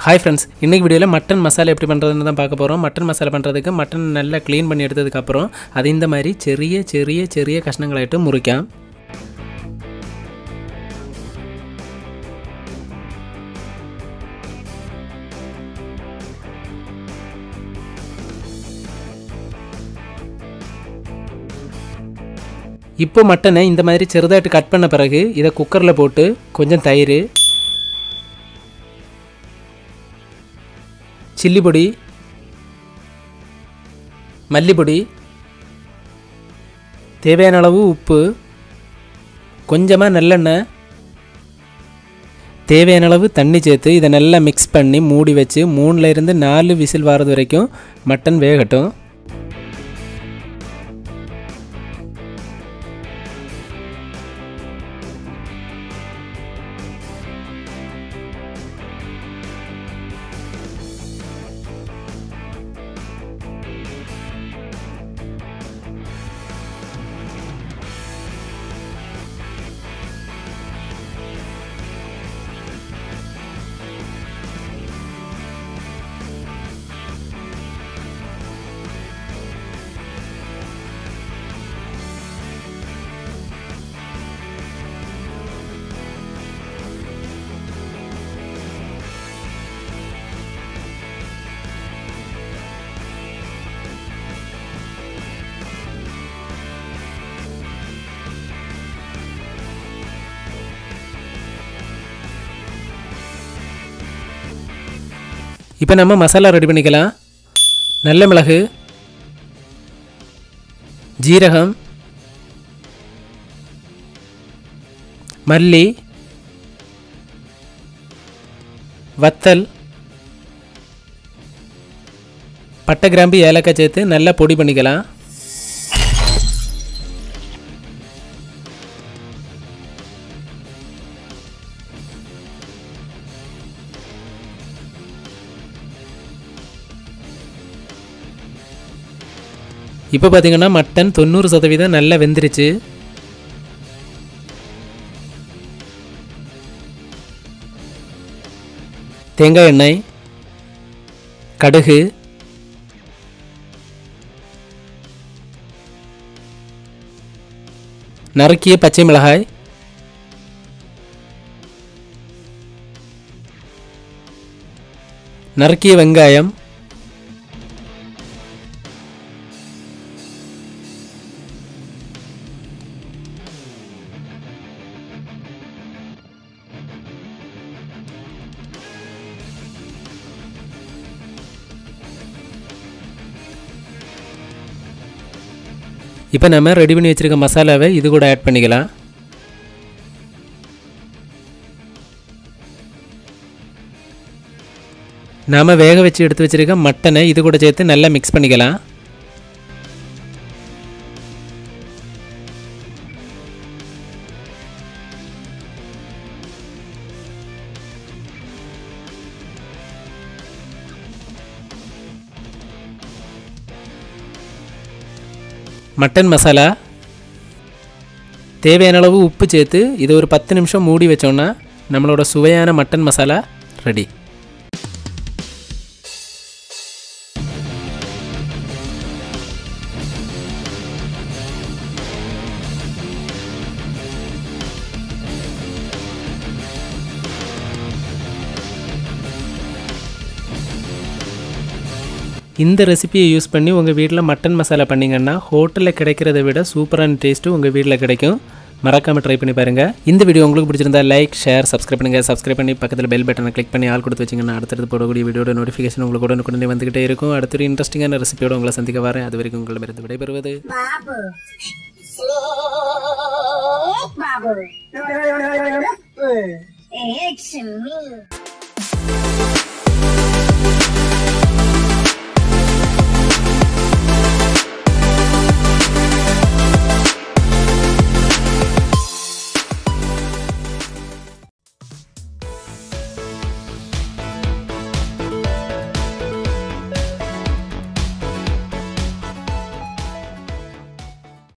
Hi friends இன்றைக்கி வீடியோவில் mutton masala எப்படி பண்ணுறதுன்னு தான் பார்க்க போகிறோம் மட்டன் மசாலா பண்ணுறதுக்கு மட்டன் நல்லா க்ளீன் பண்ணி எடுத்ததுக்கப்புறம் அது இந்த மாதிரி சிறிய சிறிய சிறிய கஷ்ணங்களாயிட்டு முறிക്കാം இப்போ மட்டனை இந்த மாதிரி சிறுதாட்டு கட் பண்ண பிறகு இதை குக்கரில் போட்டு கொஞ்சம் தயிர் சில்லி பொடி மல்லிப்பொடி தேவையான அளவு உப்பு கொஞ்சமாக நல்லெண்ணெய் தேவையான அளவு தண்ணி சேர்த்து இதை நல்லா மிக்ஸ் பண்ணி மூடி வச்சு மூணுல இருந்து நாலு விசில் வரது வரைக்கும் மட்டன் வேகட்டும். இப்போ நம்ம மசாலா ரெடி பண்ணிக்கலாம். நல்ல மிளகு ஜீரகம் மல்லி வத்தல் பட்டை கிராம்பு ஏலக்காய் சேர்த்து நல்லா பொடி பண்ணிக்கலாம். இப்போ பார்த்தீங்கன்னா மட்டன் தொண்ணூறு சதவீதம் நல்லா வெந்துருச்சு. தேங்காய் எண்ணெய் கடுகு நறுக்கிய பச்சை மிளகாய் நறுக்கிய வெங்காயம் இப்போ நம்ம ரெடி பண்ணி வச்சுருக்க மசாலாவை இது கூட ஆட் பண்ணிக்கலாம். நாம் வேக வச்சு எடுத்து வச்சுருக்க மட்டனை இது கூட சேர்த்து நல்லா மிக்ஸ் பண்ணிக்கலாம். மட்டன் மசாலா தேவையான அளவு உப்பு சேர்த்து இதை ஒரு பத்து நிமிஷம் மூடி வச்சோன்னா நம்மளோட சுவையான மட்டன் மசாலா ரெடி இந்த ரெசிபியை யூஸ் பண்ணி உங்கள் வீட்டில் மட்டன் மசாலா பண்ணிங்கன்னா ஹோட்டலில் கிடைக்கிறத விட சூப்பரான டேஸ்ட்டு உங்கள் வீட்டில் கிடைக்கும். மறக்காமல் ட்ரை பண்ணி பாருங்கள் இந்த வீடியோ உங்களுக்கு பிடிச்சிருந்தா லைக் ஷேர் சப்ஸ்கிரைப் பண்ணுங்கள் சப்ஸ்கிரைப் பண்ணி பக்கத்தில் பெல் பட்டனை கிளிக் பண்ணி ஆள் கொடுத்து வச்சிங்கன்னா அடுத்தடுத்து போடக்கூடிய வீடியோட நோட்டிஃபிகேஷன் உங்களுக்கு உடனுக்குடனே வந்துகிட்டே இருக்கும். அடுத்த ஒரு இன்ட்ரெஸ்டிங்கான ரெசிபியோட உங்களை சந்திக்க வரேன். அது வரைக்கும் உங்களிடமிருந்து விடைபெறுவது. Babu. It's me.